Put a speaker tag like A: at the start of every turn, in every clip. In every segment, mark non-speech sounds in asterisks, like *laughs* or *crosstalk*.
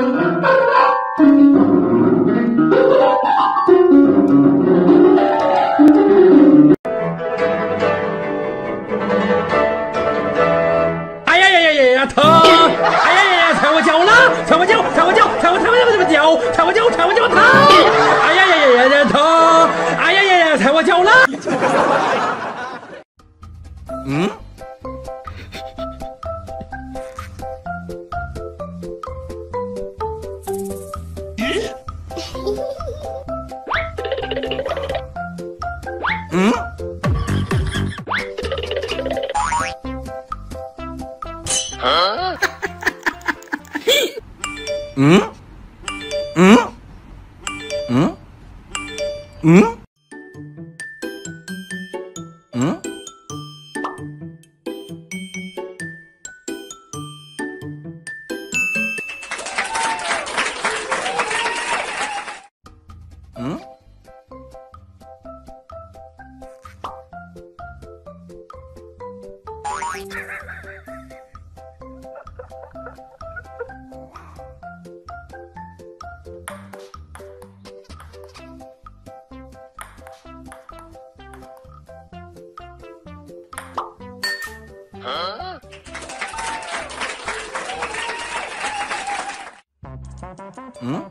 A: 哎呀呀呀呀呀疼！哎呀呀呀，踩我脚了！踩我脚，踩我脚，踩我踩我踩我脚，踩我脚，踩我脚疼！哎呀呀呀呀呀疼！哎呀呀呀，踩我脚了！嗯？ 응? 응? 응?
B: 응? 응? Hmm? Huh?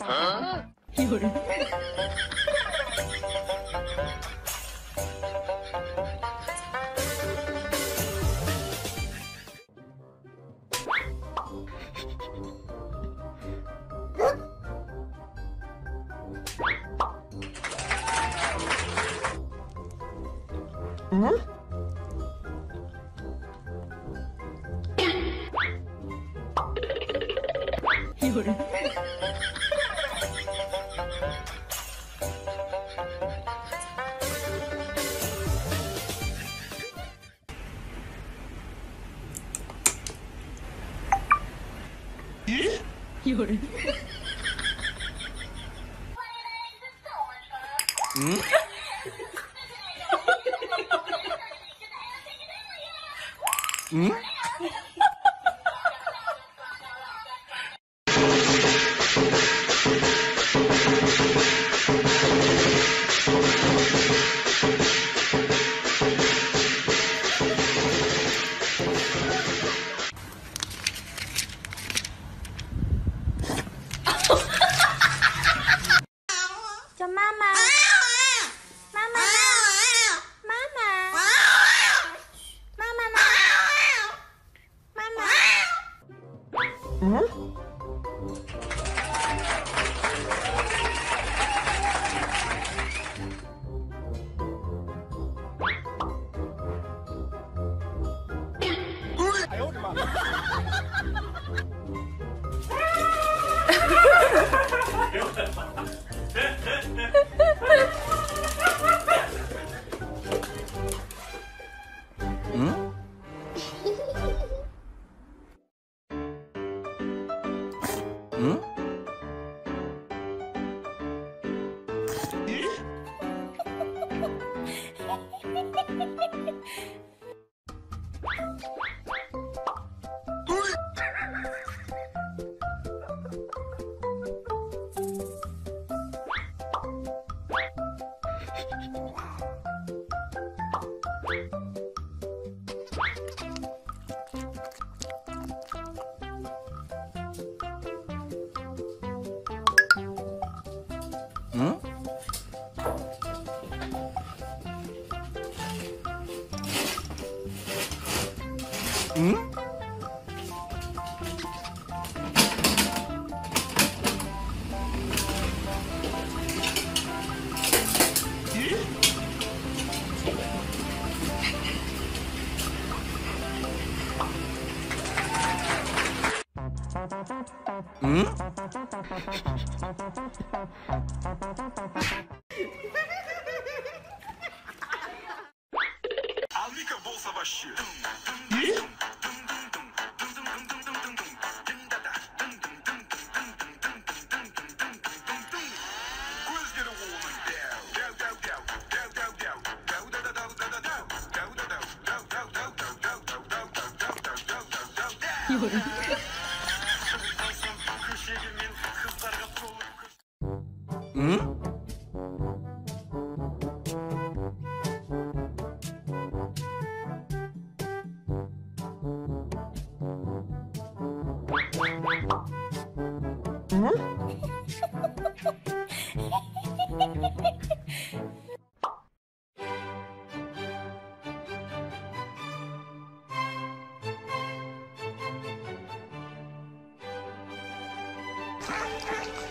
B: Huh? 有人。嗯，有人。有人。
A: 嗯。嗯。*laughs* 嗯。
C: 哎呦，我的妈。*laughs* Hum? *laughs* Hum? única bolsa baixinha. 有。*laughs* 嗯？嗯。Ha ha ha!